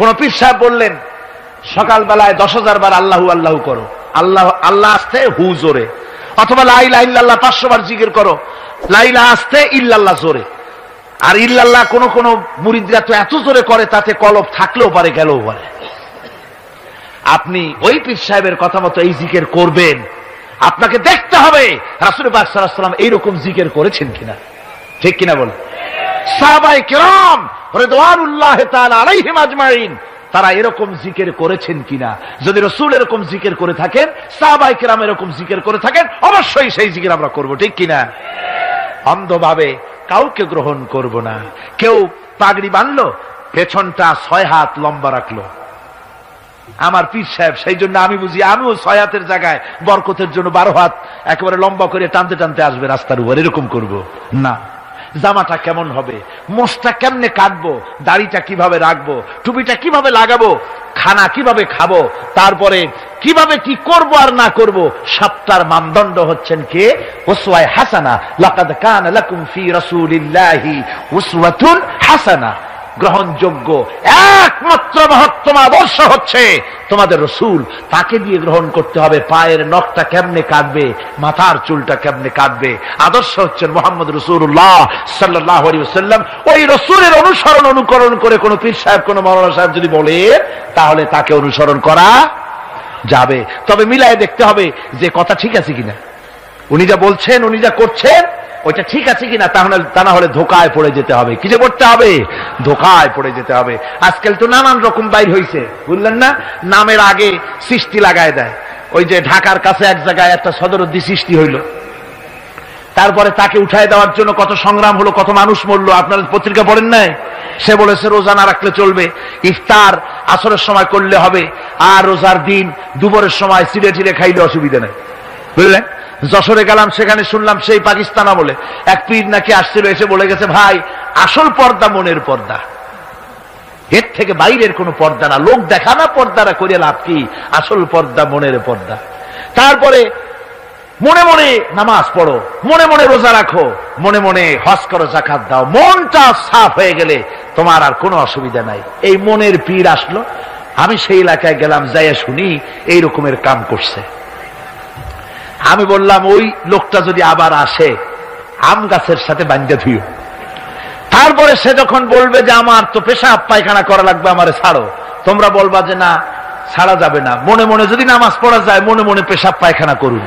কোন পীর সাহেব বললেন, সকালবেলায় দশ হাজার বার আল্লাহু আল্লাহ করো। আল্লাহ আল্লাহ আসতে হু জোরে। অথবা লাইলা ইল্লাল্লাহ পাঁচশো বার জিকির করো। লাইলা আসতে ইল্লাল্লাহ জোরে। আর ইল্লাল্লাহ কোন কোন মুরিদরা তো এত জোরে করে তাতে কলব থাকলেও পারে, গেলেও পারে। আপনি ওই পীর সাহেবের কথা মতো এই জিকের করবেন। আপনাকে দেখতে হবে, রাসুল পাক সাল্লাম এইরকম জিকের করেছেন কিনা। ঠিক কিনা বল সাহাবাই কেরাম রেদওয়ানুল্লাহ তাআলা আলাইহিম আজমাইন, তারা এরকম জিকের করেছেন কিনা? যদি রসুল এরকম জিকের করে থাকেন, সাহাবাই কেরাম এরকম জিকের করে থাকেন, অবশ্যই সেই জিকির আমরা করব, ঠিক কিনা? অন্ধভাবে কাউকে গ্রহণ করব না। কেউ পাগড়ি বানলো, পেছনটা ছয় হাত লম্বা রাখল। আমার পীর সাহেব, সেই জন্য আমি বুঝি, আমিও ছয় হাতের জায়গায় বরকতের জন্য বারো হাত একেবারে লম্বা করে টানতে টানতে আসবে রাস্তার উপর, এরকম করব। না। জামাটা কেমন হবে? মোষটা কেমনে কাটবো? দাড়িটা কীভাবে রাখব? টুপিটা কীভাবে লাগাবো? খানা কীভাবে খাব? তারপরে কীভাবে কি করব আর না করব? সবটার মানদণ্ড হচ্ছেন কে? ওসওয়ায় হাসানা। লাকাদ কান লাকুম ফি রাসূলিল্লাহি উসওয়াতুন হাসানা। গ্রহণযোগ্য একমাত্র মহত্তম আদর্শ হচ্ছে তোমাদের রসুল। তাকে দিয়ে গ্রহণ করতে হবে। পায়ের নখটা কেমনে কাটবে? মাথার চুলটা কেমনে কাটবে? আদর্শ হচ্ছেন মোহাম্মদ রসুল্লাহ সাল্লাহ সাল্লাম ওই রসুলের অনুসরণ অনুকরণ করে কোন পীর সাহেব, কোন মৌলানা সাহেব যদি বলে, তাহলে তাকে অনুসরণ করা যাবে। তবে মিলায় দেখতে হবে যে কথা ঠিক আছে কিনা। উনি যা বলছেন, উনি যা করছেন, ওইটা ঠিক আছে কিনা তাহলে তা না হলে ধোকায় পড়ে যেতে হবে। কি যে করতে হবে? ধোকায় পড়ে যেতে হবে। আজকাল তো নানান রকম বাইর হয়েছে বুঝলেন না? নামের আগে সৃষ্টি লাগায় দেয়। ওই যে ঢাকার কাছে এক জায়গায় একটা সদরদ্দি সৃষ্টি হইল। তারপরে তাকে উঠায় দেওয়ার জন্য কত সংগ্রাম হলো, কত মানুষ মরলো, আপনার পত্রিকা পড়েন নাই? সে বলেছে, রোজা না রাখলে চলবে। ইফতার আসরের সময় করলে হবে। আর রোজার দিন দুপুরের সময় সিরে টিরে খাইলে অসুবিধা নেই। বুঝলেন? যশোরে গেলাম, সেখানে শুনলাম সেই পাকিস্তান আমলে। এক পীর নাকি আসছিল, এসে বলে গেছে, ভাই, আসল পর্দা মনের পর্দা। এর থেকে বাইরের কোনো পর্দা না। লোক দেখা না পর্দারা করে লাভ কি? আসল পর্দা মনের পর্দা। তারপরে মনে মনে নামাজ পড়ো, মনে মনে রোজা রাখো, মনে মনে হজ করো জাকাত দাও। মনটা সাফ হয়ে গেলে তোমার আর কোনো অসুবিধা নাই। এই মনের পীর আসলো। আমি সেই এলাকায় গেলাম, যাইয়া শুনি এই রকমের কাম করছে। আমি বললাম, ওই লোকটা যদি আবার আসে, আম গাছের সাথে বাঞ্জা ধুইও তারপরে সে যখন বলবে যে, আমার তো পেশাব, পায়খানা করা লাগবে, আমারে ছাড়ো। তোমরা বলবা যে, না, ছাড়া যাবে না। মনে মনে যদি নামাজ পড়া যায়, মনে মনে পেশাব, পায়খানা করুন।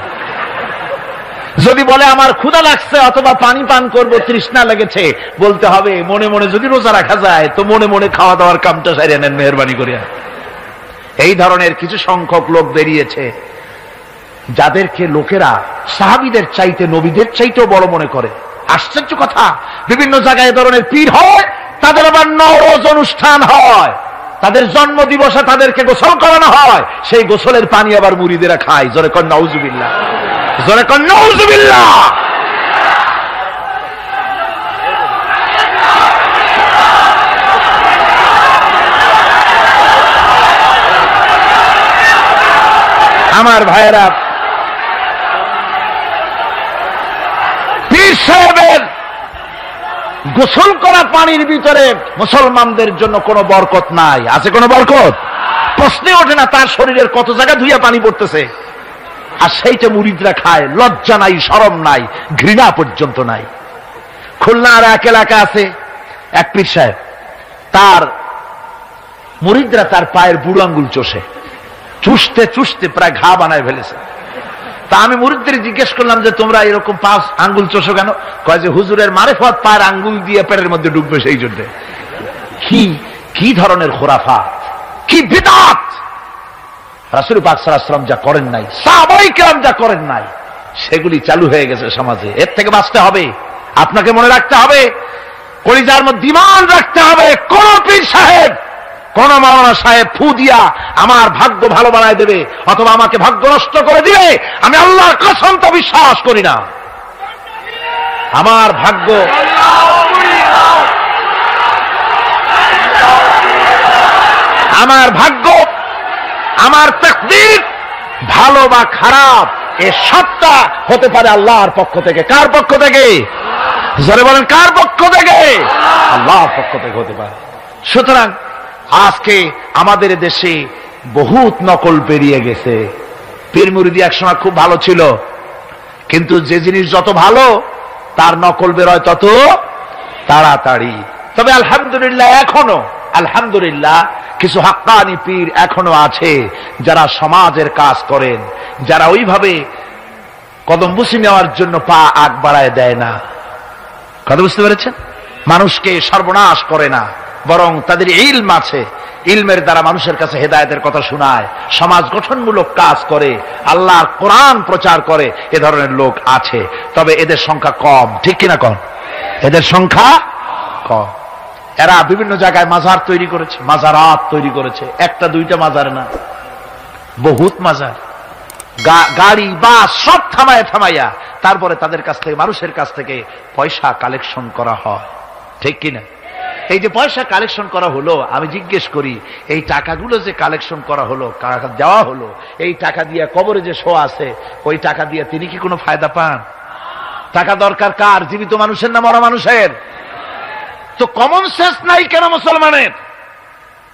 যদি বলে, আমার ক্ষুধা লাগছে, অথবা পানি পান করব, তৃষ্ণা লেগেছে। বলতে হবে, মনে মনে যদি রোজা রাখা যায়, তো মনে মনে খাওয়া দাওয়ার কামটা সারিয়ে নেন, মেহরবানি করিয়া। এই ধরনের কিছু সংখ্যক লোক বেরিয়েছে। যাদেরকে লোকেরা সাহাবিদের চাইতে, নবীদের চাইতেও বড় মনে করে। আশ্চর্য কথা, বিভিন্ন জায়গায় ধরনের পীর হয়, তাদের আবার নরজ অনুষ্ঠান হয়। তাদের জন্ম দিবসে তাদেরকে গোসল করানো হয়। সেই গোসলের পানি আবার মুড়িদেরা খায়। জোরে কন নৌজুবিল্লা জোরে কন নৌজুবিল্লা আমার ভাইয়েরা পীর সাহেবের গোসল করা পানির ভিতরে মুসলমানদের জন্য কোনো বরকত নাই। আছে কোনো বরকত? প্রশ্নে ওঠে না, তার শরীরের কত জায়গা ধুইয়া পানি পড়তেছে। আর সেইটা মুরিদরা খায়, লজ্জা নাই সরম নাই, ঘৃণা পর্যন্ত নাই। খুলনার এক এলাকা আছে, এক পীর সাহেব। তার মুরিদরা তার পায়ের বুড়ো আঙ্গুল চষে। চুষতে চুষতে প্রায় ঘা বানায় ফেলেছে। তা আমি মুরিদদের জিজ্ঞেস করলাম যে, তোমরা এরকম পাঁচ আঙ্গুল চষো কেন? কয় যে, হুজুরের মারেফত পায়ের আঙ্গুল দিয়ে পেটের মধ্যে ডুববে সেই জন্য। কি কি ধরনের খোরাফাত? কি বিদাত? রাসুল পাক সাল্লাম যা করেন নাই কেরাম যা করেন নাই, সেগুলি চালু হয়ে গেছে সমাজে। এর থেকে বাঁচতে হবে। আপনাকে মনে রাখতে হবে, কলিজার মধ্যে রাখতে হবে। কোন পীর সাহেব কোন মাওলানা সাহেব ফু দিয়া আমার ভাগ্য ভালো বানায় দেবে, অথবা আমাকে ভাগ্য নষ্ট করে দিবে আমি আল্লাহর কসম তো বিশ্বাস করি না। আমার ভাগ্য আমার ভাগ্য, আমার তকদির ভালো বা খারাপ, এ সবটা হতে পারে আল্লাহর পক্ষ থেকে। কার পক্ষ থেকে? জোরে বলেন, কার পক্ষ থেকে? আল্লাহর পক্ষ থেকে হতে পারে। সুতরাং আজকে আমাদের দেশে বহুত নকল পেরিয়ে গেছে। পীর মুরিদি একসময় খুব ভালো ছিল, কিন্তু যে জিনিস যত ভালো, তার নকল বেরোয় তত তাড়াতাড়ি। তবে আলহামদুলিল্লাহ এখনও, আলহামদুলিল্লাহ কিছু হাক্কানি পীর এখনও আছে যারা সমাজের কাজ করেন, যারা ওইভাবে কদম বুসি নেওয়ার জন্য পা আগ বাড়ায় দেয় না। কথা বুঝতে পেরেছেন? মানুষকে সর্বনাশ করে না। বরং তাদের ইলম আছে। ইলমের দ্বারা মানুষের কাছে হেদায়তের কথা শোনায়। সমাজ গঠনমূলক কাজ করে। আল্লাহর কোরআন প্রচার করে। এ ধরনের লোক আছে। তবে এদের সংখ্যা কম। ঠিক কিনা কম এদের সংখ্যা কম। এরা বিভিন্ন জায়গায় মাজার তৈরি করেছে। মাজারাত তৈরি করেছে। একটা, দুইটা মাজার না। বহুত মাজার। গাড়ি, বাস সব থামায় থামাইয়া তারপরে তাদের কাছ থেকে, মানুষের কাছ থেকে পয়সা কালেকশন করা হয়। ঠিক কিনা? এই যে পয়সা কালেকশন করা হলো, আমি জিজ্ঞেস করি, এই টাকাগুলো যে কালেকশন করা হলো দেওয়া হলো, এই টাকা দিয়ে কবরে যে শো আছে, ওই টাকা দিয়ে তিনি কি কোনো ফায়দা পান? টাকা দরকার কার? জীবিত মানুষের না মরা মানুষের? তো কমন সেন্স নাই কেন মুসলমানের?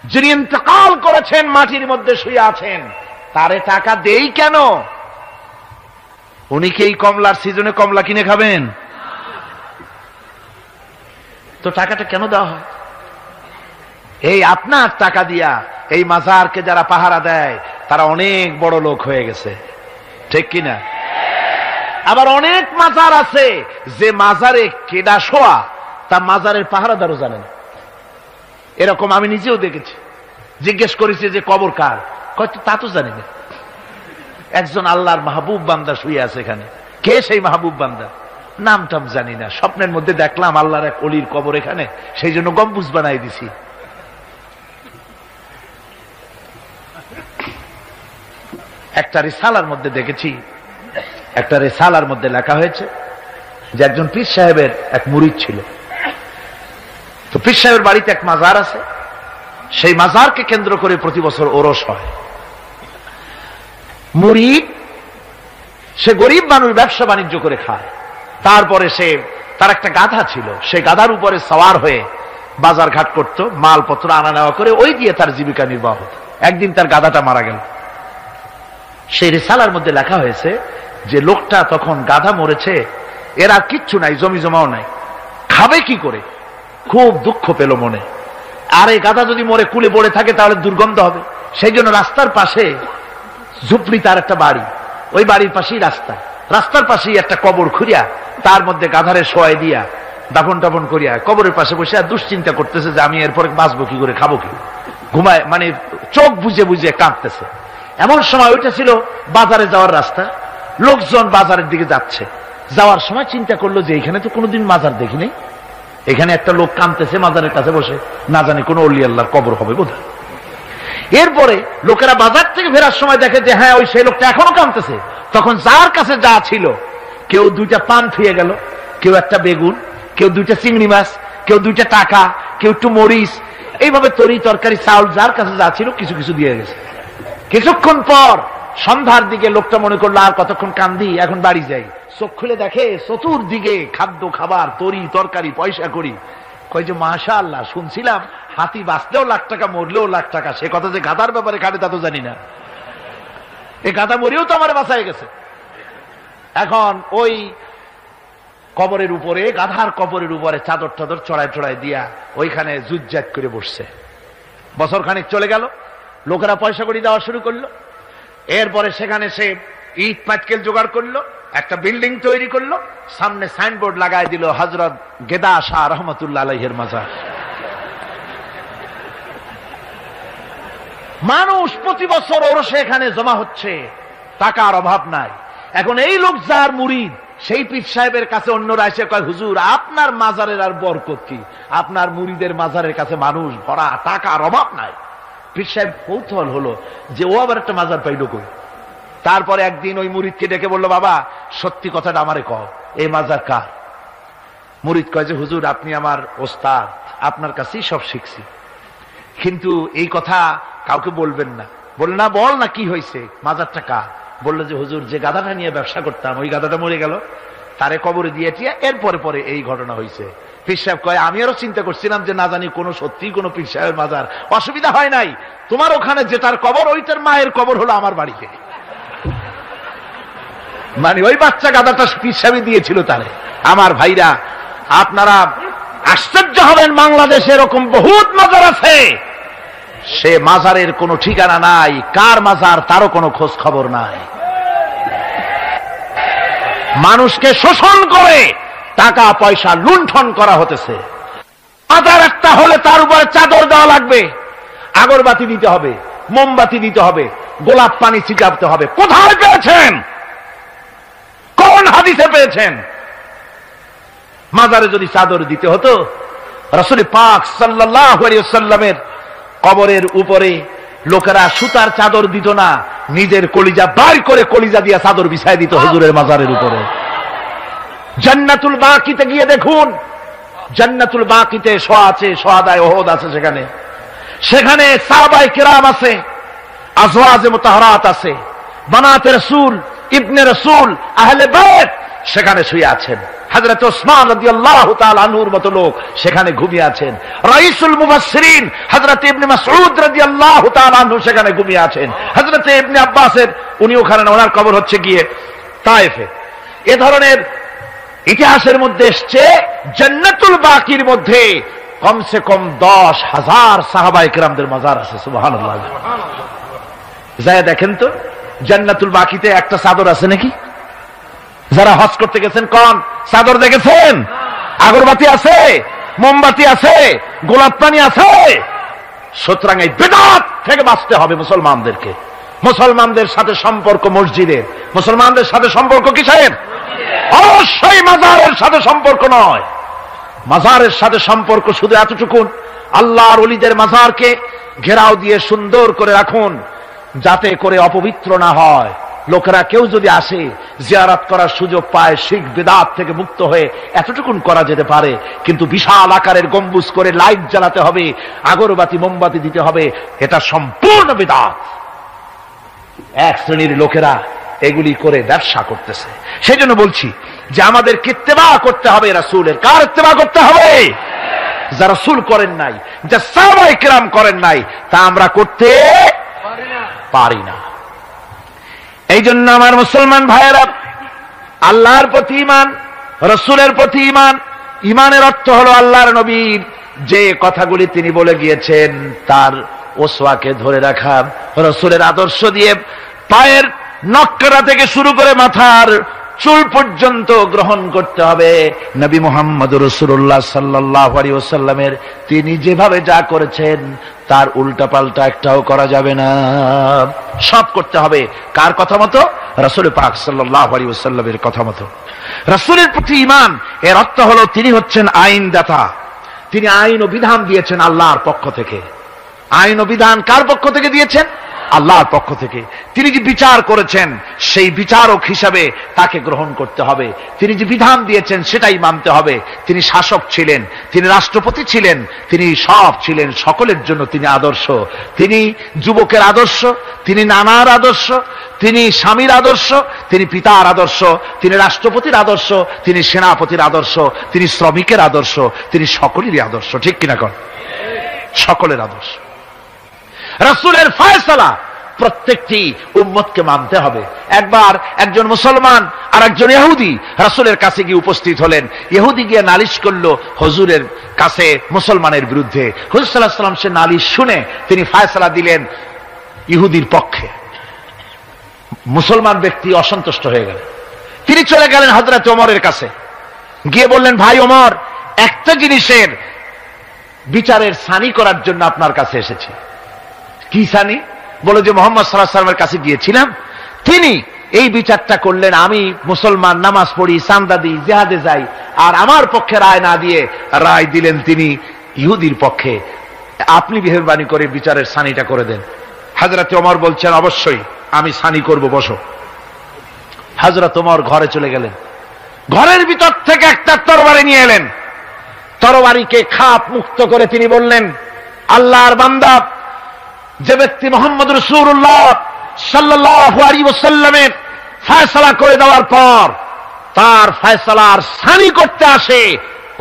যিনি ইন্তকাল করেছেন, মাটির মধ্যে শুয়ে আছেন, তারে টাকা দেই কেন? উনি কি এই কমলার সিজনে কমলা কিনে খাবেন? তো টাকাটা কেন দেওয়া হয়? এই আপনার টাকা দিয়া এই মাজারকে যারা পাহারা দেয়, তারা অনেক বড় লোক হয়ে গেছে। ঠিক কিনা আবার অনেক মাজার আছে, যে মাজারে কেডা শোয়া, তা মাজারের পাহারাদারও জানেন এরকম আমি নিজেও দেখেছি। জিজ্ঞেস করেছি যে কবর কার? তা তো জানি না। একজন আল্লাহর মাহবুব বান্দা শুয়ে আছে এখানে। কে সেই মাহবুব বান্দা? নাম টাম জানি না। স্বপ্নের মধ্যে দেখলাম আল্লাহর এক অলির কবর এখানে, সেই জন্য গম্বুজ বানাই দিছি। একটা রিসালার মধ্যে দেখেছি, একটা রিসালার মধ্যে লেখা হয়েছে যে একজন পীর সাহেবের এক মুরিদ ছিল। তো পীর সাহেবের বাড়িতে এক মাজার আছে, সেই মাজারকে কেন্দ্র করে প্রতি বছর ওরস হয়। মুরিদ, সে গরিব মানুষ ব্যবসা বাণিজ্য করে খায়। তারপরে সে, তার একটা গাধা ছিল সে গাধার উপরে সওয়ার হয়ে বাজার ঘাট করতো, মালপত্র আনা নেওয়া করে, ওই দিয়ে তার জীবিকা নির্বাহ হতো। একদিন তার গাধাটা মারা গেল। সেই রেসালার মধ্যে লেখা হয়েছে যে, লোকটা তখন গাধা মরেছে, এর আর কিচ্ছু নাই, জমি জমাও নাই। খাবে কি করে? খুব দুঃখ পেল মনে। আর এই গাধা যদি মরে, কুলে পড়ে থাকে, তাহলে দুর্গন্ধ হবে। সেই জন্য রাস্তার পাশে ঝুপড়ি তার একটা বাড়ি। ওই বাড়ির পাশেই রাস্তা। রাস্তার পাশেই একটা কবর খুঁড়িয়া তার মধ্যে গাধারে শোয়াই দিয়া দাফন টাফন করিয়া কবরের পাশে বসে আর দুশ্চিন্তা করতেছে যে আমি এরপরে বাঁচবো কি করে, খাব কি? ঘুমায় মানে চোখ বুঝে বুঝে কাঁদতেছে। এমন সময় ওইটা ছিল বাজারে যাওয়ার রাস্তা। লোকজন বাজারের দিকে যাচ্ছে। যাওয়ার সময় চিন্তা করল যে এখানে তো কোনোদিন মাজার দেখিনি এখানে একটা লোক কাঁদতেছে, মাজারের কাছে বসে। না জানি কোন অলি আল্লাহর কবর হবে বোধহয়। এরপরে লোকেরা বাজার থেকে ফেরার সময় দেখে যে হ্যাঁ ওই সেই লোকটা এখনও কামতেছে তখন যার কাছে যা ছিল, কেউ দুইটা পান থুয়ে গেল, কেউ একটা বেগুন, কেউ দুইটা চিংড়ি মাছ, কেউ দুইটা টাকা, কেউ একটু মরিচ। এইভাবে তরি তরকারি, চাউল, যার কাছে যা ছিল কিছু কিছু দিয়ে গেছে। কিছুক্ষণ পর সন্ধ্যার দিকে লোকটা মনে করল, আর কতক্ষণ কান্দি, এখন বাড়ি যাই। চোখ খুলে দেখে চতুর্দিকে খাদ্য, খাবার, তরি, তরকারি, পয়সা করি। কয় যে মাশা আল্লাহ শুনছিলাম হাতি বাঁচলেও লাখ টাকা, মরলেও লাখ টাকা। সে কথা যে গাদার ব্যাপারে কাটে তা তো জানি না। এই গাদা মরিও তো আমার বাঁচায় গেছে। এখন ওই কবরের উপরে, গাধার কবরের উপরে চাদর টাদর চড়াই চড়াই দিয়া ওইখানে জুজ্জাত করে বসছে। বছর খানিক চলে গেল, লোকেরা পয়সা করি দেওয়া শুরু করল। এরপরে সেখানে সে ইট পাটকেল জোগাড় করল, একটা বিল্ডিং তৈরি করল, সামনে সাইনবোর্ড লাগাই দিল হজরত গেদা শাহ রহমতুল্লাহ আলহের মাজার। মানুষ প্রতি বছর ওরসে এখানে জমা হচ্ছে। টাকার অভাব নাই। এখন এই লোক যার মুরিদ, সেই পীর সাহেবের কাছে অন্যরা এসে কয়, হুজুর, আপনার মাজারের আর বরকত কি? আপনার মুরিদের মাজারের কাছে মানুষ ভরা, টাকার অভাব নাই। পীর সাহেব কৌতূহল হলো যে ও আবার একটা মাজার পাইল কই? তারপরে একদিন ওই মুরিদকে ডেকে বলল, বাবা, সত্যি কথাটা আমারে কও, এই মাজার কার? মুরিদ কয় যে, হুজুর, আপনি আমার ওস্তাদ, আপনার কাছেই সব শিখছি। কিন্তু এই কথা কাউকে বলবেন না। বলল না, বল না, কি হয়েছে? মাজারটা কার? বলল যে, হুজুর, যে গাধাটা নিয়ে ব্যবসা করতাম, ওই গাধাটা মরে গেল। তারে কবরে দিয়ে টিয়া, এরপরে পরে এই ঘটনা হয়েছে পীর সাহেব কয়, আমি আরও চিন্তা করছিলাম যে, না জানি কোনো সত্যি কোনো পীর সাহেবের মাজার। অসুবিধা হয় নাই। তোমার ওখানে যেটার কবর, ওইটার মায়ের কবর হলো আমার বাড়িতে। মানে ওই বাচ্চা গাদাটা পীর দিয়েছিল তারে। আমার ভাইরা, আপনারা আশ্চর্য হবেন, বাংলাদেশে এরকম বহুত মাজার আছে। সে মাজারের কোনো ঠিকানা নাই, কার মাজার তারও কোনো খোঁজ খবর নাই। মানুষকে শোষণ করে টাকা, পয়সা লুণ্ঠন করা হতেছে। মাজার একটা হলে তার উপরে চাদর দেওয়া লাগবে। আগরবাতি দিতে হবে, মোমবাতি দিতে হবে, গোলাপ পানি ছিটাতে হবে। কোথায় পেয়েছেন? কোন হাদিসে পেয়েছেন? মাজারে যদি চাদর দিতে হতো রসুল পাক সাল্লাহ সাল্লামের কবরের উপরে লোকেরা সুতার চাদর দিত না, নিজের কলিজা বার করে কলিজা দিয়া চাদর বিছাই দিত হুজুরের মাজারের উপরে। জান্নাতুল বাকিতে গিয়ে দেখুন, জান্নাতুল বাকিতে সোয়া আছে সোয়াদায় ওহদ আছে সেখানে। সেখানে সাহাবাই কেরাম আছে, আজওয়াজে মোতাহারাত আছে, বানাতে রসুল, ইবনে রসুল, আহলে বেত সেখানে শুয়ে আছেন। হজরত ওসমান রাদিয়াল্লাহু তাআলা আনহুর মতো লোক সেখানে ঘুমিয়ে আছেন। রাইসুল মুফাসসিরিন হযরত ইবনে মাসউদ রাদিয়াল্লাহু তাআলা আনহু সেখানে ঘুমিয়ে আছেন। হযরত ইবনে আব্বাসের উনি ওখানে ওনার কবর হচ্ছে গিয়ে তায়েফে। এ ধরনের ইতিহাসের মধ্যে এসছে, জান্নাতুল বাকির মধ্যে কমসে কম দশ হাজার সাহাবাই কেরামদের মাজার আছে, সুবহানাল্লাহ। যায় দেখেন তো, জান্নাতুল বাকিতে একটা চাদর আছে নাকি? যারা হজ করতে গেছেন কন? চাদর দেখেছেন? আগরবাতি আছে, মোমবাতি আছে, গোলাপ পানি আছে। সুতরাং এই বেদাত থেকে বাঁচতে হবে মুসলমানদেরকে। মুসলমানদের সাথে সম্পর্ক মসজিদের মুসলমানদের সাথে সম্পর্ক কিসের? অবশ্যই মাজারের সাথে সম্পর্ক নয়। মাজারের সাথে সম্পর্ক শুধু এতটুকুন, আল্লাহর অলিদের মাজারকে ঘেরাও দিয়ে সুন্দর করে রাখুন, যাতে করে অপবিত্র না হয়। লোকেরা কেউ যদি আসে জিয়ারাত করার সুযোগ পায় শিখ বেদাত থেকে মুক্ত হয়ে এতটুকুন করা যেতে পারে কিন্তু বিশাল আকারের গম্বুজ করে লাইট জ্বালাতে হবে আগরবাতি মোমবাতি দিতে হবে এটা সম্পূর্ণ বেদাত। এক শ্রেণির লোকেরা এগুলি করে ব্যবসা করতেছে। সেই জন্য বলছি যে আমাদের কিত্তেবা করতে হবে রাসুলের কার ইত্তেবা করতে হবে? যা রাসুল করেন নাই যা সাহাবাই কেরাম করেন নাই তা আমরা করতে পারি না। এই জন্য আমার মুসলমান ভাইয়েরা, আল্লাহর প্রতি ইমান রসুলের প্রতি ইমান ইমানের অর্থ হলো আল্লাহর নবীর যে কথাগুলি তিনি বলে গিয়েছেন, তার ওসোয়াকে ধরে রাখা, রসুলের আদর্শ দিয়ে পায়ের নকরা থেকে শুরু করে মাথার চুল পর্যন্ত গ্রহণ করতে হবে। নবী মোহাম্মদ রসুল্লাহ সাল্লাহ আলী তিনি যেভাবে যা করেছেন, তার উল্টা পাল্টা একটাও করা যাবে না। সব করতে হবে। কার কথা মতো? রসুল পাক সাল্লাহ আলী কথা মতো। রসুলের প্রতি ইমান এর অর্থ হলো তিনি হচ্ছেন আইনদাতা। তিনি আইন ও বিধান দিয়েছেন আল্লাহর পক্ষ থেকে। আইন ও বিধান কার পক্ষ থেকে দিয়েছেন? আল্লাহর পক্ষ থেকে। তিনি যে বিচার করেছেন, সেই বিচারক হিসাবে তাকে গ্রহণ করতে হবে। তিনি যে বিধান দিয়েছেন, সেটাই মানতে হবে। তিনি শাসক ছিলেন, তিনি রাষ্ট্রপতি ছিলেন, তিনি সব ছিলেন, সকলের জন্য তিনি আদর্শ। তিনি যুবকের আদর্শ, তিনি নানার আদর্শ, তিনি স্বামীর আদর্শ, তিনি পিতার আদর্শ, তিনি রাষ্ট্রপতির আদর্শ, তিনি সেনাপতির আদর্শ, তিনি শ্রমিকের আদর্শ, তিনি সকলেরই আদর্শ। ঠিক কিনা কর সকলের আদর্শ। রাসুলের ফয়সলা প্রত্যেকটি উম্মতকে মানতে হবে। একবার একজন মুসলমান আর একজন ইহুদি রাসুলের কাছে গিয়ে উপস্থিত হলেন। ইহুদি গিয়ে নালিশ করল হজুরের কাছে মুসলমানের বিরুদ্ধে। হজুর সাল্লাম সে নালিশ শুনে তিনি ফায়সলা দিলেন ইহুদির পক্ষে। মুসলমান ব্যক্তি অসন্তুষ্ট হয়ে গেল। তিনি চলে গেলেন হজরত ওমরের কাছে। গিয়ে বললেন, ভাই ওমর, একটা জিনিসের বিচারের সানি করার জন্য আপনার কাছে এসেছি। কি সানি? বলে যে মোহাম্মদ সাল্লাহ সাল্লামের কাছে গিয়েছিলাম। তিনি এই বিচারটা করলেন, আমি মুসলমান, নামাজ পড়ি সান্দা দিই, জেহাদে যাই, আর আমার পক্ষে রায় না দিয়ে রায় দিলেন তিনি ইহুদির পক্ষে। আপনি মেহরবানি করে বিচারের সানিটা করে দেন। হাজরত ওমর বলছেন, অবশ্যই, আমি সানি করব, বসো। হাজরত ওমর ঘরে চলে গেলেন। ঘরের ভিতর থেকে একটা তরবারি নিয়ে এলেন। তরবারিকে খাপ মুক্ত করে তিনি বললেন, আল্লাহর বান্দা যে ব্যক্তি মোহাম্মদ রসুল্লাহ সাল্লামের ফয়সলা করে দেওয়ার পর তার ফয়সলার সানি করতে আসে,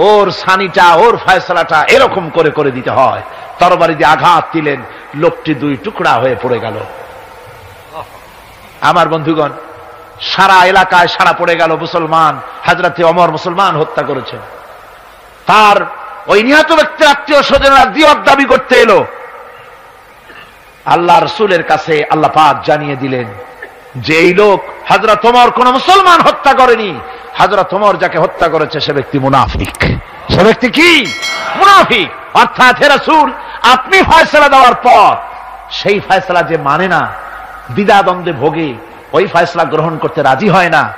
ওর সানিটা, ওর ফয়সলাটা এরকম করে করে দিতে হয়। তরবারি দিয়ে আঘাত দিলেন, লোকটি দুই টুকরা হয়ে পড়ে গেল। আমার বন্ধুগণ, সারা এলাকায় সারা পড়ে গেল মুসলমান হাজরাতে অমর মুসলমান হত্যা করেছেন। তার ওই নিহত ব্যক্তির আত্মীয় স্বজনরা দিয়ত দাবি করতে এলো। আল্লাহ রসুলের কাছে আল্লাহ পাক জানিয়ে দিলেন যে এই লোক হাজরা তোমার কোন মুসলমান হত্যা করেনি হাজরা তোমার যাকে হত্যা করেছে সে ব্যক্তি মুনাফিক। সে ব্যক্তি কি? মুনাফিক। অর্থাৎ হে রাসূল, আপনি ফয়সলা দেওয়ার পর, সেই ফয়সলা যে মানে না, দ্বিধাদ্বন্দ্বে ভোগে, ওই ফয়সলা গ্রহণ করতে রাজি হয় না,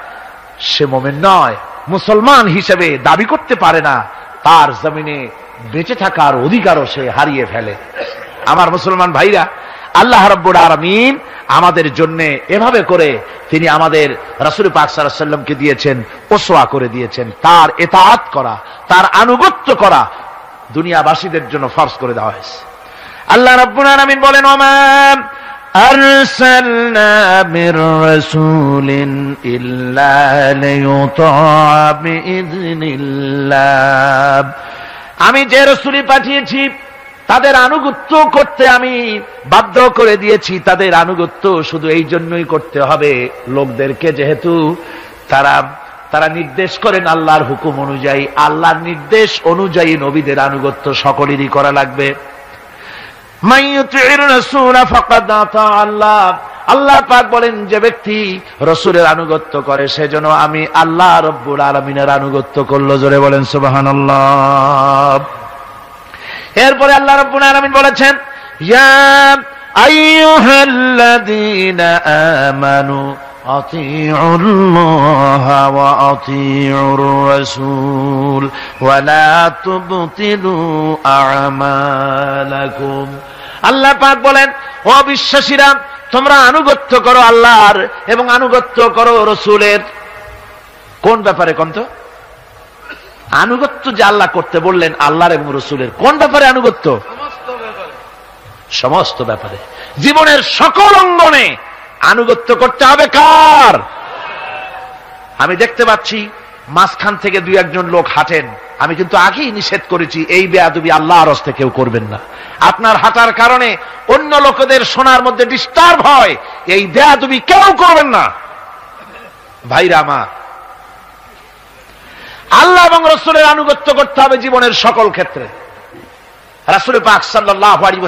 সে মোমেন নয়, মুসলমান হিসেবে দাবি করতে পারে না, তার জমিনে বেঁচে থাকার অধিকারও সে হারিয়ে ফেলে। আমার মুসলমান ভাইরা আল্লাহ রব্বুর আলমিন আমাদের জন্য এভাবে করে তিনি আমাদের রাসুল পাক সাল্লামকে দিয়েছেন ওসোয়া করে দিয়েছেন তার এতাত করা তার আনুগত্য করা দুনিয়াবাসীদের জন্য ফর্স করে দেওয়া হয়েছে আল্লাহ রব্বুল আলমিন বলেন ওমান أرسلنا من رسول إلا ليطاع بإذن الله আমি যে রসুলি পাঠিয়েছি তাদের আনুগত্য করতে আমি বাধ্য করে দিয়েছি। তাদের আনুগত্য শুধু এই জন্যই করতে হবে। লোকদেরকে যেহেতু তারা তারা নির্দেশ করেন আল্লাহর হুকুম অনুযায়ী। আল্লাহর নির্দেশ অনুযায়ী নবীদের আনুগত্য সকলেরই করা লাগবে। আল্লাহ। আল্লাহ পাক বলেন, যে ব্যক্তি রসুলের আনুগত্য করে সেজন্য আমি আল্লাহ রব্বুল আলমিনের আনুগত্য করল। জোরে বলেন সুবাহান এরপরে আল্লাহ রব্বুল আলমিন বলেছেন আমানু أطيعوا الله وأطيعوا الرسول ولا تبطلوا أعمالكم আল্লাহ পাক বলেন ও বিশ্বাসীরা তোমরা আনুগত্য করো আল্লাহর এবং আনুগত্য করো রসুলের কোন ব্যাপারে কোন তো আনুগত্য যে আল্লাহ করতে বললেন আল্লাহর এবং রসুলের। কোন ব্যাপারে আনুগত্য? সমস্ত ব্যাপারে। জীবনের সকল অঙ্গনে আনুগত্য করতে হবে কার? আমি দেখতে পাচ্ছি মাঝখান থেকে দুই একজন লোক হাঁটেন। আমি কিন্তু আগেই নিষেধ করেছি এই বেয়াদুবি আল্লাহ রস্তে কেউ করবেন না। আপনার হাঁটার কারণে অন্য লোকদের শোনার মধ্যে ডিস্টার্ব হয়। এই বেয়াদুবি কেউ করবেন না। ভাইরা আমার এবং রসুলের আনুগত্য করতে হবে জীবনের সকল ক্ষেত্রে। রাসুল পাক সাল্লাহ আলী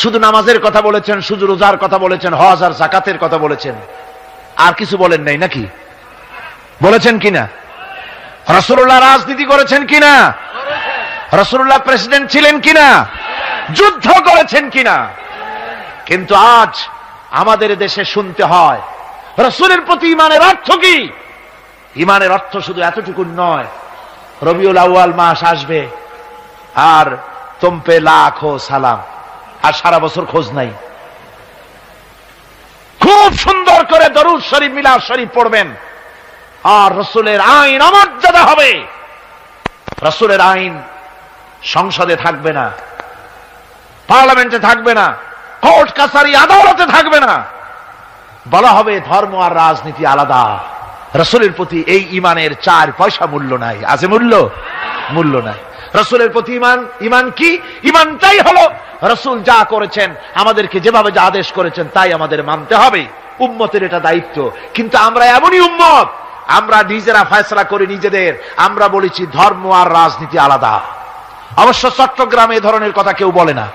শুধু নামাজের কথা বলেছেন, শুধু রোজার কথা বলেছেন, হজ আর জাকাতের কথা বলেছেন। আর কিছু বলেন নাই নাকি? বলেছেন কিনা? রসুল্লাহ রাজনীতি করেছেন কিনা? রসুল্লাহ প্রেসিডেন্ট ছিলেন কিনা? যুদ্ধ করেছেন কিনা? কিন্তু আজ আমাদের দেশে শুনতে হয়, রসুলের প্রতি ইমানের অর্থ কি? ইমানের অর্থ শুধু এতটুকু নয় রবিউল আউয়াল মাস আসবে, আর তোমপে লাখ সালাম, আর সারা বছর খোঁজ নাই। খুব সুন্দর করে দরুদ শরীফ, মিলাদ শরীফ পড়বেন। আর রসুলের আইন অমর্যাদা হবে। রসুলের আইন সংসদে থাকবে না, পার্লামেন্টে থাকবে না, কোর্ট কাছারি আদালতে থাকবে না। বলা হবে ধর্ম আর রাজনীতি আলাদা। রসুলের প্রতি এই ইমানের চার পয়সা মূল্য নাই। আছে মূল্য? মূল্য নাই। রসুলের প্রতি ইমান ইমান কি? ইমানটাই হলো রসুল যা করেছেন, আমাদেরকে যেভাবে যা আদেশ করেছেন, তাই আমাদের মানতে হবে। উম্মতের এটা দায়িত্ব। কিন্তু আমরা এমনই উম্মত, আমরা নিজেরা ফয়সলা করি নিজেদের। আমরা বলেছি ধর্ম আর রাজনীতি আলাদা। অবশ্য চট্টগ্রামে এ ধরনের কথা কেউ বলে না।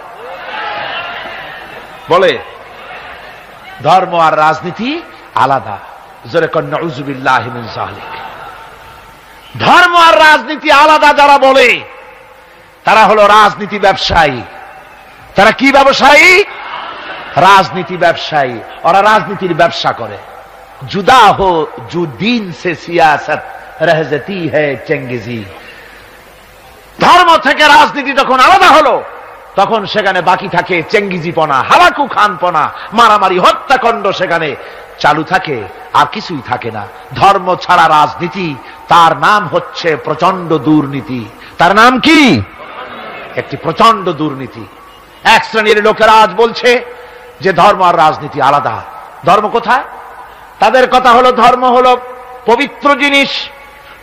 বলে, ধর্ম আর রাজনীতি আলাদা। ধর্ম আর রাজনীতি আলাদা যারা বলে, তারা হলো রাজনীতি ব্যবসায়ী। তারা কি ব্যবসায়ী? রাজনীতি ব্যবসায়ী। ওরা রাজনীতির ব্যবসা করে। জুদা হো জু দিন সে সিয়াসত, রহজতি চেঙ্গিজি। ধর্ম থেকে রাজনীতি যখন আলাদা হলো। তখন সেখানে বাকি থাকে চেঙ্গিজিপনা হালাকু খানপনা মারামারি, হত্যাকাণ্ড সেখানে। চালু থাকে, আর কিছুই থাকে না। ধর্ম ছাড়া রাজনীতি, তার নাম হচ্ছে প্রচণ্ড দুর্নীতি। তার নাম কি? একটি প্রচণ্ড দুর্নীতি। এক শ্রেণির লোকেরা আজ বলছে যে ধর্ম আর রাজনীতি আলাদা। ধর্ম কোথায়? তাদের কথা হলো, ধর্ম হলো পবিত্র জিনিস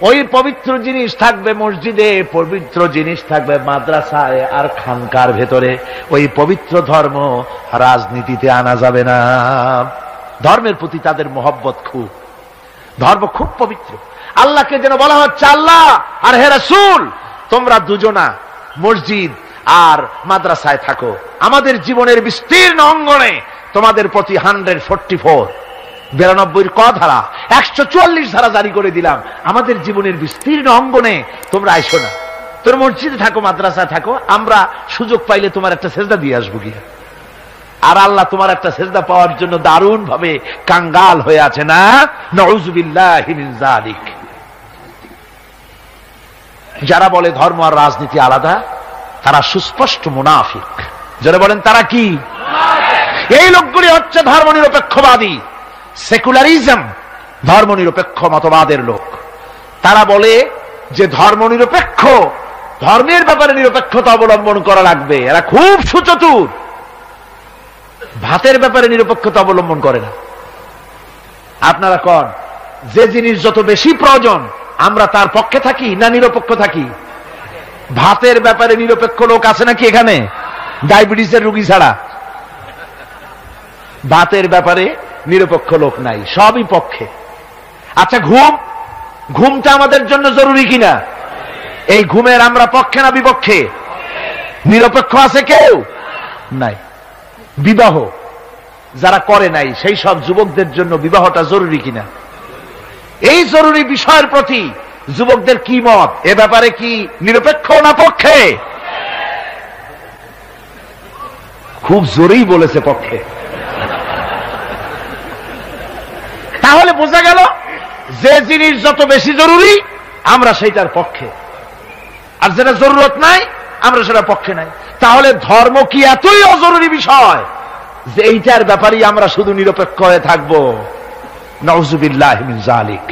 ওই পবিত্র জিনিস থাকবে মসজিদে, পবিত্র জিনিস থাকবে মাদ্রাসায় আর খানকার ভেতরে। ওই পবিত্র ধর্ম রাজনীতিতে আনা যাবে না। ধর্মের প্রতি তাদের মহব্বত খুব। ধর্ম খুব পবিত্র। আল্লাহকে যেন বলা হচ্ছে আল্লাহ আর হে রাসূল, তোমরা দুজনা মসজিদ আর মাদ্রাসায় থাকো। আমাদের জীবনের বিস্তীর্ণ অঙ্গনে তোমাদের প্রতি হান্ড্রেড ফোর বিরানব্বইয়ের ক ধারা, একশো চুয়াল্লিশ ধারা জারি করে দিলাম। আমাদের জীবনের বিস্তীর্ণ অঙ্গনে তোমরা আইসো না। তোর মসজিদে থাকো, মাদ্রাসায় থাকো, আমরা সুযোগ পাইলে তোমার একটা সেজদা দিয়ে আসব গিয়া। আর আল্লাহ তোমার একটা সেজদা পাওয়ার জন্য দারুণ ভাবে কাঙ্গাল হয়ে আছে না? নজুবিল্লাহ যারা বলে ধর্ম আর রাজনীতি আলাদা, তারা সুস্পষ্ট মুনাফিক। যারা বলেন তারা কি? এই লোকগুলি হচ্ছে ধর্ম নিরপেক্ষবাদী সেকুলারিজম ধর্ম নিরপেক্ষ মতবাদের লোক। তারা বলে যে ধর্ম নিরপেক্ষ ধর্মের ব্যাপারে নিরপেক্ষতা অবলম্বন করা লাগবে। এরা খুব সুচতুর। ভাতের ব্যাপারে নিরপেক্ষতা অবলম্বন করে না। আপনারা কন, যে জিনিস যত বেশি প্রয়োজন, আমরা তার পক্ষে থাকি না নিরপেক্ষ থাকি? ভাতের ব্যাপারে নিরপেক্ষ লোক আছে নাকি এখানে? ডায়াবেটিসের রুগী ছাড়া। ভাতের ব্যাপারে নিরপেক্ষ লোক নাই, সবই পক্ষে। আচ্ছা ঘুম? ঘুমটা আমাদের জন্য জরুরি কিনা? এই ঘুমের আমরা পক্ষে না বিপক্ষে? নিরপেক্ষ আছে কেউ? নাই। বিবাহ যারা করে নাই, সেই সব যুবকদের জন্য বিবাহটা জরুরি কিনা? এই জরুরি বিষয়ের প্রতি যুবকদের কি মত? এ ব্যাপারে কি নিরপেক্ষ না পক্ষে? খুব জোরেই বলেছে পক্ষে। তাহলে বোঝা গেল যে জিনিস যত বেশি জরুরি, আমরা সেইটার পক্ষে। আর যেটা জরুরত নাই, আমরা সেটা পক্ষে নাই। তাহলে ধর্ম কি এতই অজরুরি বিষয় যে এইটার ব্যাপারেই আমরা শুধু নিরপেক্ষ হয়ে থাকব? নজুবিল্লাহ জালিক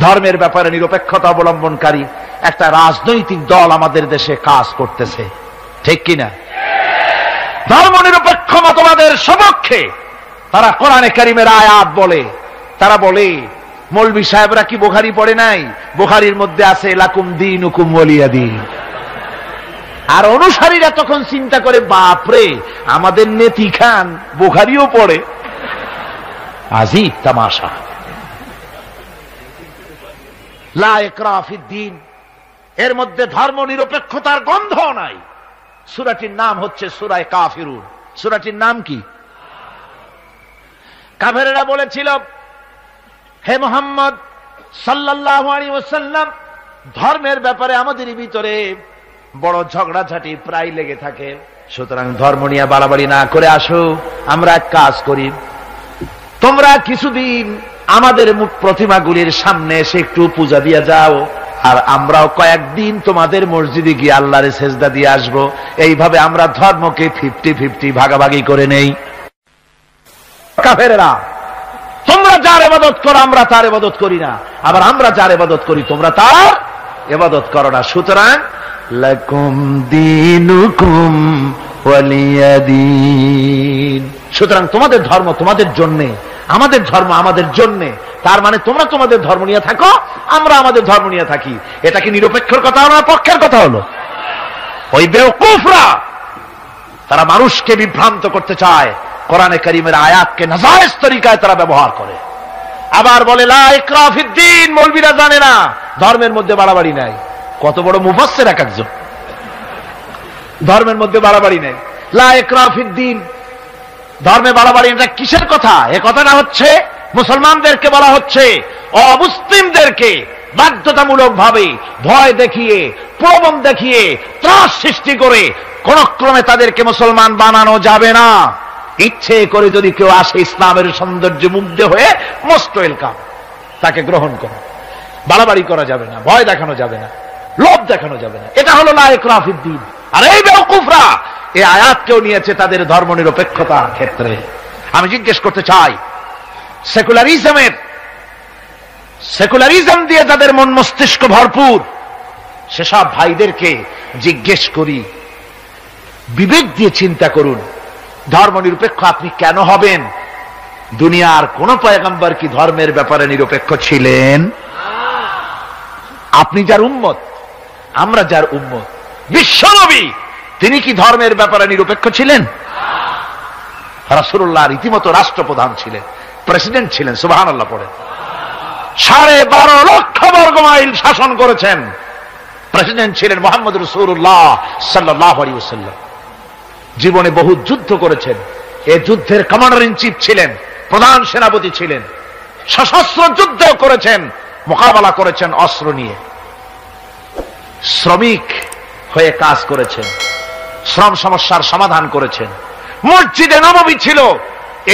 ধর্মের ব্যাপারে নিরপেক্ষতা অবলম্বনকারী একটা রাজনৈতিক দল আমাদের দেশে কাজ করতেছে। ঠিক কিনা? ধর্ম নিরপেক্ষ মতবাদের সপক্ষে তারা কোরআনে কারিমের আয়াত বলে তারা বলে মৌলবি সাহেবরা কি বোখারি পড়ে নাই? বোখারির মধ্যে আছে, লাকুম দিন হুকুম বলিয়া দিন। আর অনুসারীরা তখন চিন্তা করে বাপরে আমাদের নেতি খান, বোখারিও পড়ে। আজিব তামাশা। দিন। এর মধ্যে ধর্ম নিরপেক্ষতার গন্ধ নাই। সুরাটির নাম হচ্ছে সুরায় কাফিরুন। সুরাটির নাম কি? কাফেরেরা বলেছিল হে মোহাম্মদ সাল্লাহ ওসাল্লাম ধর্মের ব্যাপারে আমাদের ভিতরে বড় ঝগড়াঝাটি প্রায় লেগে থাকে। সুতরাং ধর্ম নিয়ে বাড়াবাড়ি না করে আসো, আমরা এক কাজ করি। তোমরা কিছুদিন আমাদের প্রতিমাগুলির সামনে এসে একটু পূজা দিয়ে যাও, আর আমরাও কয়েকদিন তোমাদের মসজিদে গিয়ে আল্লাহরে সেজদা দিয়ে আসব। এইভাবে আমরা ধর্মকে ফিফটি ফিফটি ভাগাভাগি করে নেই। কাফেরেরা তোমরা যার এবাদত করো, আমরা তার এবাদত করি না। আবার আমরা যার এবাদত করি, তোমরা তার এবাদত করো না। সুতরাং সুতরাং তোমাদের ধর্ম তোমাদের জন্যে, আমাদের ধর্ম আমাদের জন্যে। তার মানে তোমরা তোমাদের ধর্ম নিয়ে থাকো, আমরা আমাদের ধর্ম নিয়ে থাকি। এটা কি নিরপেক্ষর কথা না পক্ষের কথা হলো? ওই বেউকুফরা, তারা মানুষকে বিভ্রান্ত করতে চায়। কোরআনে করিমের আয়াতকে নাজায়জ তরিকায় তারা ব্যবহার করে। আবার বলে লাফিদ্দিন মৌলবীরা জানে না। ধর্মের মধ্যে বাড়াবাড়ি নাই। কত বড় মুফাসের এক একজন। ধর্মের মধ্যে বাড়াবাড়ি নেই। লাফিদ্দিন ধর্মে বাড়াবাড়ি এটা কিসের কথা? এ কথাটা হচ্ছে, মুসলমানদেরকে বলা হচ্ছে, অমুসলিমদেরকে বাধ্যতামূলক ভাবে ভয় দেখিয়ে, প্রবণ দেখিয়ে ত্রাস সৃষ্টি করে কোন ক্রমে তাদেরকে মুসলমান বানানো যাবে না। ইচ্ছে করে যদি কেউ আসে ইসলামের সৌন্দর্য মুগ্ধ হয়ে মোস্ট ওয়েলকাম তাকে গ্রহণ করো। বাড়াবাড়ি করা যাবে না, ভয় দেখানো যাবে না, লোভ দেখানো যাবে না। এটা হলো লায়ক রাফিদ্দিন আর এই বেউকুফরা এই আয়াতকেও নিয়েছে তাদের ধর্ম নিরপেক্ষতার ক্ষেত্রে। আমি জিজ্ঞেস করতে চাই, সেকুলারিজমের, সেকুলারিজম দিয়ে যাদের মন মস্তিষ্ক ভরপুর, সেসব ভাইদেরকে জিজ্ঞেস করি, বিবেক দিয়ে চিন্তা করুন। ধর্ম নিরপেক্ষ আপনি কেন হবেন? দুনিয়ার কোন পয়গম্বর কি ধর্মের ব্যাপারে নিরপেক্ষ ছিলেন? আপনি যার উম্মত, আমরা যার উম্মত। বিশ্বনবী, তিনি কি ধর্মের ব্যাপারে নিরপেক্ষ ছিলেন? রাসুল্লাহ রীতিমতো রাষ্ট্রপ্রধান ছিলেন, প্রেসিডেন্ট ছিলেন সুবাহান আল্লাহ পড়ে সাড়ে বারো লক্ষ বর্গ মাইল শাসন করেছেন। প্রেসিডেন্ট ছিলেন মোহাম্মদ রসুল্লাহ সাল্লাহ আলী জীবনে বহু যুদ্ধ করেছেন। এ যুদ্ধের কমান্ডার ইন চিফ ছিলেন, প্রধান সেনাপতি ছিলেন। সশস্ত্র যুদ্ধ করেছেন, মোকাবেলা করেছেন অস্ত্র নিয়ে। শ্রমিক হয়ে কাজ করেছেন, শ্রম সমস্যার সমাধান করেছেন। মসজিদে নবমী ছিল,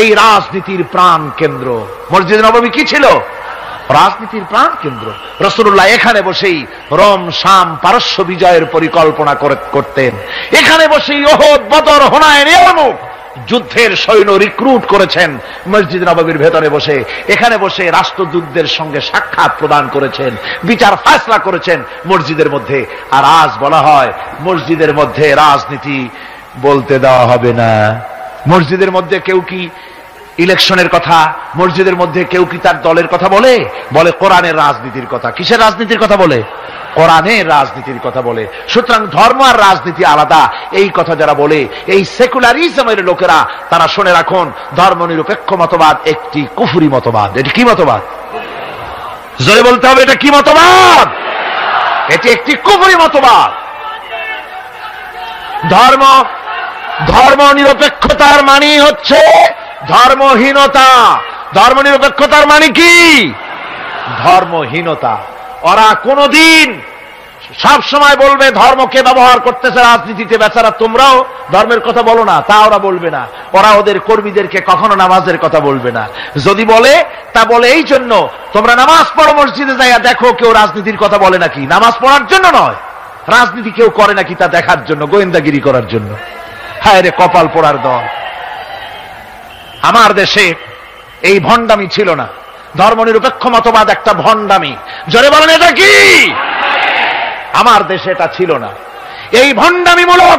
এই রাজনীতির প্রাণ কেন্দ্র। মসজিদে নবমী কি ছিল? রাজনীতির প্রাণ কেন্দ্র। রসুল্লাহ এখানে বসেই রম, শাম, পারস্য বিজয়ের পরিকল্পনা করতেন। এখানে বসেই ওহদ, বদর হোনায়ন ইয়ারমুক যুদ্ধের সৈন্য রিক্রুট করেছেন মসজিদ নববীর ভেতরে বসে। এখানে বসে রাষ্ট্রদূতদের সঙ্গে সাক্ষাৎ প্রদান করেছেন, বিচার ফাসলা করেছেন মসজিদের মধ্যে। আর আজ বলা হয়, মসজিদের মধ্যে রাজনীতি বলতে দেওয়া হবে না। মসজিদের মধ্যে কেউ কি ইলেকশনের কথা, মসজিদের মধ্যে কেউ কি তার দলের কথা বলে? বলে কোরআনের রাজনীতির কথা। কিসের রাজনীতির কথা বলে? কোরআনের রাজনীতির কথা বলে। সুতরাং ধর্ম আর রাজনীতি আলাদা। এই কথা যারা বলে, এই সেকুলারিজমের লোকেরা, তারা শুনে রাখুন ধর্ম নিরপেক্ষ মতবাদ একটি কুফুরি মতবাদ। এটি কি মতবাদ? জোরে বলতে হবে, এটা কি মতবাদ? এটি একটি কুফুরি মতবাদ। ধর্ম ধর্ম নিরপেক্ষতার মানে হচ্ছে ধর্মহীনতা। ধর্ম নিরপেক্ষতার মানে কি? ধর্মহীনতা। ওরা কোনদিন সব সময় বলবে, ধর্মকে ব্যবহার করতেছে রাজনীতিতে বেচারা, তোমরাও ধর্মের কথা বলো না, তা ওরা বলবে না। ওরা ওদের কর্মীদেরকে কখনো নামাজের কথা বলবে না। যদি বলে, তা বলে এই জন্য, তোমরা নামাজ পড়ো মসজিদে যাইয়া দেখো, কেউ রাজনীতির কথা বলে নাকি। নামাজ পড়ার জন্য নয়, রাজনীতি কেউ করে নাকি তা দেখার জন্য, গোয়েন্দাগিরি করার জন্য। হায় রে, কপাল পোড়ার দল। আমার দেশে এই ভণ্ডামি ছিল না। ধর্মনিরপেক্ষ মতবাদ একটা ভণ্ডামি। জোরে বলেন, এটা কি? আমার দেশে এটা ছিল না। এই ভণ্ডামিমূলক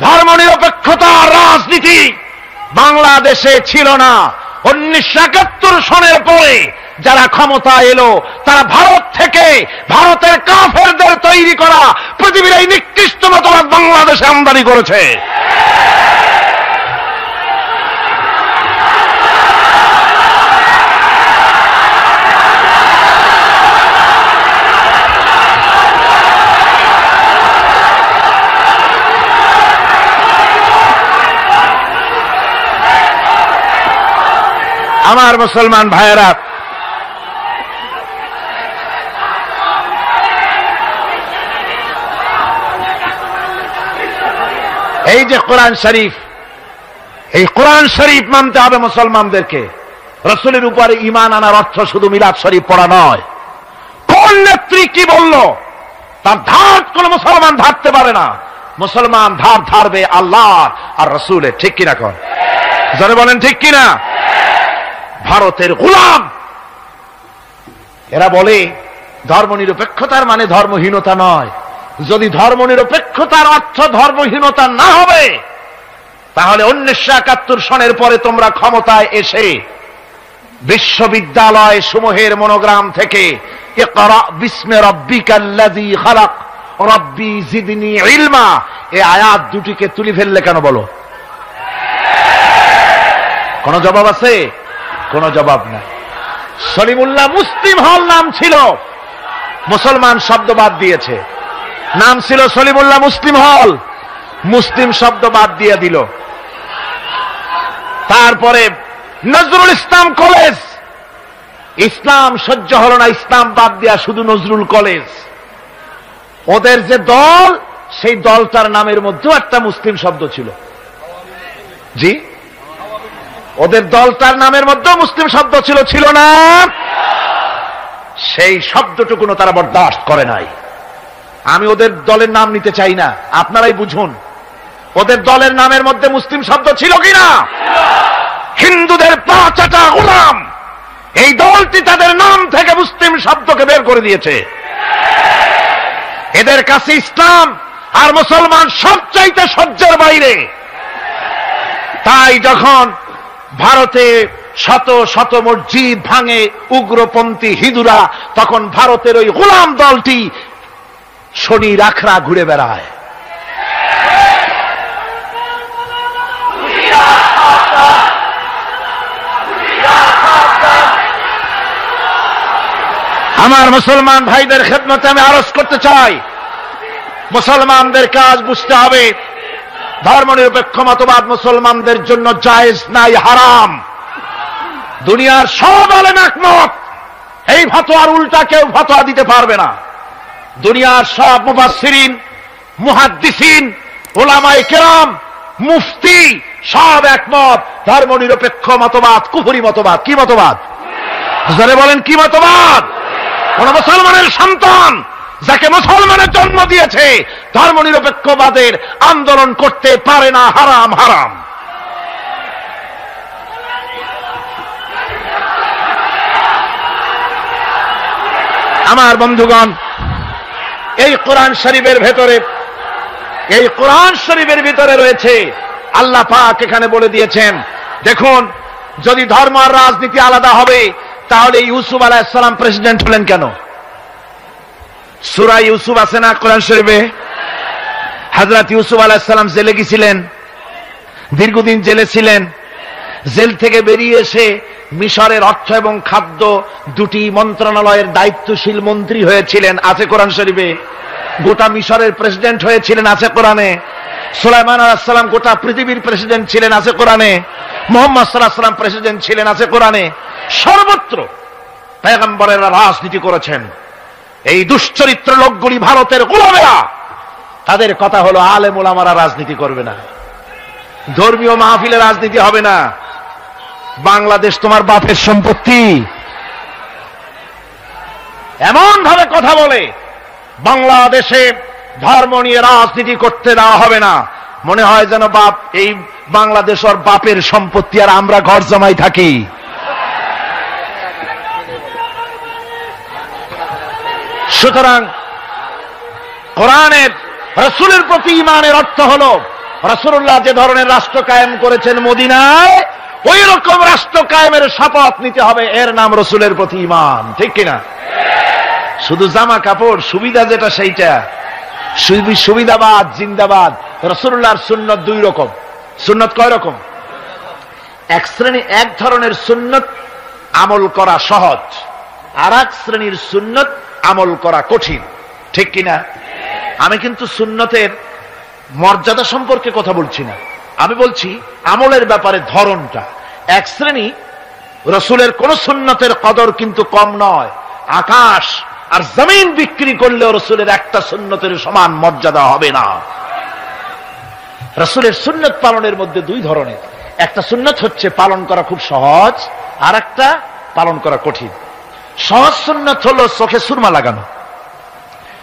ধর্মনিরপেক্ষতা, রাজনীতি বাংলাদেশে ছিল না। উনিশশো একাত্তর সনের পরে যারা ক্ষমতা এলো, তারা ভারত থেকে ভারতের কাফেরদের তৈরি করা পৃথিবীর এই নিকৃষ্ট মতবাদ বাংলাদেশে আমদানি করেছে। আমার মুসলমান ভাইয়েরা, এই যে কোরআন শরীফ, এই কোরআন শরীফ মানতে হবে মুসলমানদেরকে। রসুলের উপরে ইমান আনার অর্থ শুধু মিলাদ শরীফ পড়া নয়। কোন নেত্রী কি বলল? তার ধার কোন মুসলমান ধারতে পারে না। মুসলমান ধার ধারবে আল্লাহ আর রসুলের, ঠিক কিনা কন? যারা বলেন, ঠিক কিনা? ভারতের গোলাম। এরা বলে ধর্ম নিরপেক্ষতার মানে ধর্মহীনতা নয়। যদি ধর্ম নিরপেক্ষতার অর্থ ধর্মহীনতা না হবে, তাহলে উনিশশো একাত্তর সনের পরে তোমরা ক্ষমতায় এসে বিশ্ববিদ্যালয় সমূহের মনোগ্রাম থেকে ইলমা এই আয়াত দুটিকে তুলি ফেললে কেন বলো? কোন জবাব আছে? কোন জবাব নাই। সলিমুল্লাহ মুসলিম হল নাম ছিল। মুসলমান শব্দ বাদ দিয়েছে। নাম ছিল সলিমুল্লাহ মুসলিম হল। মুসলিম শব্দ বাদ দিয়ে দিল। তারপরে নজরুল ইসলাম কলেজ। ইসলাম সহ্য হল না, ইসলাম বাদ দেয়া শুধু নজরুল কলেজ। ওদের যে দল, সেই দলটার নামের মধ্যেও একটা মুসলিম শব্দ ছিল। জি? ওদের দলটার নামের মধ্যে মুসলিম শব্দ ছিল ছিল না। সেই শব্দটুকুনো তারা বরদাস্ত করে নাই। আমি ওদের দলের নাম নিতে চাই না, আপনারাই বুঝুন। ওদের দলের নামের মধ্যে মুসলিম শব্দ ছিল কিনা? হিন্দুদের পাঁচাটা গোলাম। এই দলটি তাদের নাম থেকে মুসলিম শব্দকে বের করে দিয়েছে। এদের কাছে ইসলাম আর মুসলমান সবচাইতে সহ্যের বাইরে। তাই যখন ভারতে শত শত মসজিদ ভাঙে উগ্রপন্থী হিন্দুরা, তখন ভারতের ওই গোলাম দলটি শনি রাখরা ঘুরে বেড়ায়। আমার মুসলমান ভাইদের খেদমতে আমি আরজ করতে চাই। মুসলমানদের কাজ বুঝতে হবে ধর্ম নিরপেক্ষ মতবাদ মুসলমানদের জন্য জায়েজ নাই, হারাম। দুনিয়ার সব আলেম একমত। এই ফতোয়ার উল্টা কেউ ফতোয়া দিতে পারবে না। দুনিয়ার সব মুফাসসিরিন, মুহাদ্দিসিন ওলামাই কেরাম, মুফতি সব একমত। ধর্ম নিরপেক্ষ মতবাদ, কুফুরি মতবাদ, কি মতবাদ? বলেন, কি মতবাদ? কোন মুসলমানের সন্তান যাকে মুসলমানের জন্ম দিয়েছে ধর্ম নিরপেক্ষবাদের আন্দোলন করতে পারে না, হারাম হারাম। আমার বন্ধুগণ, এই কোরআন শরীফের ভেতরে, এই কোরআন শরীফের ভিতরে রয়েছে, আল্লাহ পাক এখানে বলে দিয়েছেন, দেখুন, যদি ধর্ম আর রাজনীতি আলাদা হবে, তাহলে ইউসুফ আলাহিসাল্লাম প্রেসিডেন্ট হলেন কেন? সুরা ইউসুফ আছে না কোরআন শরীফে? হাজরত ইউসুফ আলাহিসাল্লাম জেলে গেছিলেন। দীর্ঘদিন জেলে ছিলেন। জেল থেকে বেরিয়ে এসে মিশরের অর্থ এবং খাদ্য দুটি মন্ত্রণালয়ের দায়িত্বশীল মন্ত্রী হয়েছিলেন আছে কোরআন শরীফে। গোটা মিশরের প্রেসিডেন্ট হয়েছিলেন আছে কোরআনে। সুলাইমান আলাহাম গোটা পৃথিবীর প্রেসিডেন্ট ছিলেন আছে কোরআনে। মোহাম্মদ সাল্লাহাম প্রেসিডেন্ট ছিলেন আছে কোরআনে। সর্বত্র পেগম্বরেরা রাজনীতি করেছেন। এই দুশ্চরিত্র লোকগুলি ভারতের গোলামেরা। তাদের কথা হলো আলেম ওলামারা রাজনীতি করবে না। ধর্মীয় মাহফিলে রাজনীতি হবে না। বাংলাদেশ তোমার বাপের সম্পত্তি। এমন ভাবে কথা বলে, বাংলাদেশে ধর্ম নিয়ে রাজনীতি করতে দেওয়া হবে না। মনে হয় যেন বাপ, এই বাংলাদেশ ওর বাপের সম্পত্তি আর আমরা ঘর জমাই থাকি। সুতরাং কোরআনের, রসুলের প্রতি ইমানের অর্থ হল রসুল্লাহ যে ধরনের রাষ্ট্র কায়েম করেছেন মদিনায়, ওই রকম রাষ্ট্র কায়েমের শপথ নিতে হবে, এর নাম রসুলের প্রতি ইমান ঠিক কিনা শুধু জামা কাপড়, সুবিধা যেটা সেইটা। সুবিধাবাদ, জিন্দাবাদ। রসুল্লাহর সুন্নত দুই রকম। সুন্নত কয় রকম? এক শ্রেণি, এক ধরনের সুন্নত আমল করা সহজ। আর এক শ্রেণির সুন্নত আমল করা কঠিন। ঠিক কিনা? আমি কিন্তু সুন্নতের মর্যাদা সম্পর্কে কথা বলছি না। আমি বলছি, আমলের ব্যাপারে ধরনটা এক শ্রেণি রসুলের কোন সুন্নতের কদর কিন্তু কম নয়। আকাশ আর জমিন বিক্রি করলেও রসুলের একটা সুন্নতের সমান মর্যাদা হবে না। রসুলের সুন্নত পালনের মধ্যে দুই ধরনের। একটা সুন্নত হচ্ছে পালন করা খুব সহজ আর একটা পালন করা কঠিন। সহজ সুন্নত হলো চোখে সুরমা লাগানো।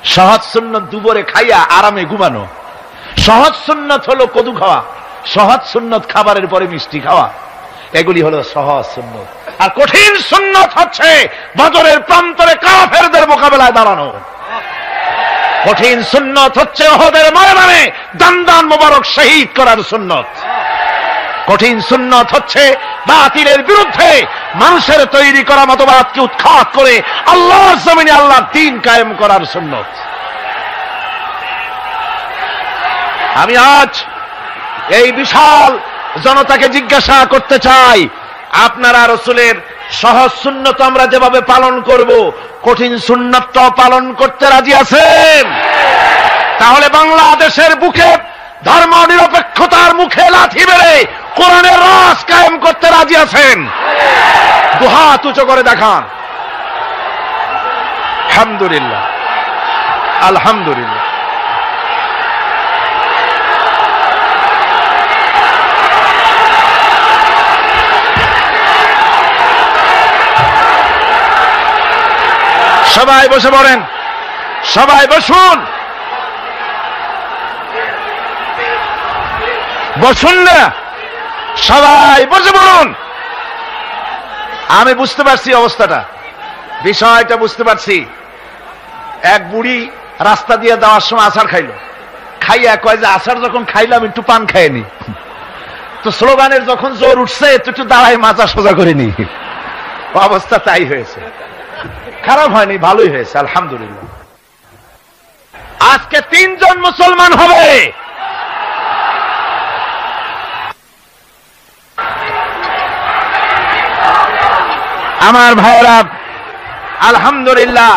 সহজ সুন্নত দুবরে খাইয়া আরামে ঘুমানো। সহজ সুন্নত হলো কদু খাওয়া। সহজ সুন্নত খাবারের পরে মিষ্টি খাওয়া। এগুলি হলো সহজ সুন্নত। আর কঠিন সুন্নত হচ্ছে বদরের প্রান্তরে কাফেরদের মোকাবেলায় দাঁড়ানো। কঠিন সুন্নত হচ্ছে ওহদের ময়দানে দান মোবারক শহীদ করার সুন্নত। কঠিন সুন্নত হচ্ছে বাতিলের বিরুদ্ধে মানুষের তৈরি করা মতবাদকে উৎখাত করে আল্লাহর জমিনে আল্লাহর দিন কায়েম করার সুন্নত। আমি আজ এই বিশাল জনতাকে জিজ্ঞাসা করতে চাই, আপনারা রসুলের সহজ সুন্নত আমরা যেভাবে পালন করব, কঠিন সুন্নতটাও পালন করতে রাজি আছেন? তাহলে বাংলাদেশের বুকে ধর্ম নিরপেক্ষতার মুখে লাথি বেড়ে কোরআনের রস কায়েম করতে রাজি আছেন? দুহাত উঁচু করে দেখান। আলহামদুলিল্লাহ আলহামদুলিল্লাহ। সবাই বসে পড়েন। সবাই বসুন। বসুন না। সবাই বসে পড়ুন আমি বুঝতে পারছি অবস্থাটা। বিষয়টা বুঝতে পারছি। এক বুড়ি রাস্তা দিয়ে দেওয়ার সময় আচার খাইল। খাইয়া কয় যে আচার যখন খাইলাম, একটু পান খায়নি তো স্লোগানের যখন জোর উঠছে একটু দাঁড়ায় মাথা সোজা করে নি অবস্থা তাই হয়েছে। খারাপ হয়নি, ভালোই হয়েছে, আলহামদুলিল্লাহ। আজকে তিনজন মুসলমান হবে। আমার ভাইরা আলহামদুলিল্লাহ,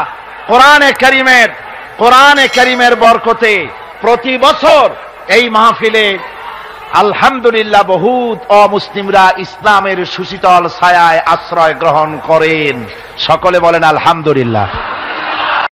কোরআনে করিমের কোরআনে করিমের বরকতে প্রতি বছর এই মাহফিলে আলহামদুলিল্লাহ বহুত অমুসলিমরা ইসলামের সুশীতল ছায়ায় আশ্রয় গ্রহণ করেন। সকলে বলেন আলহামদুলিল্লাহ।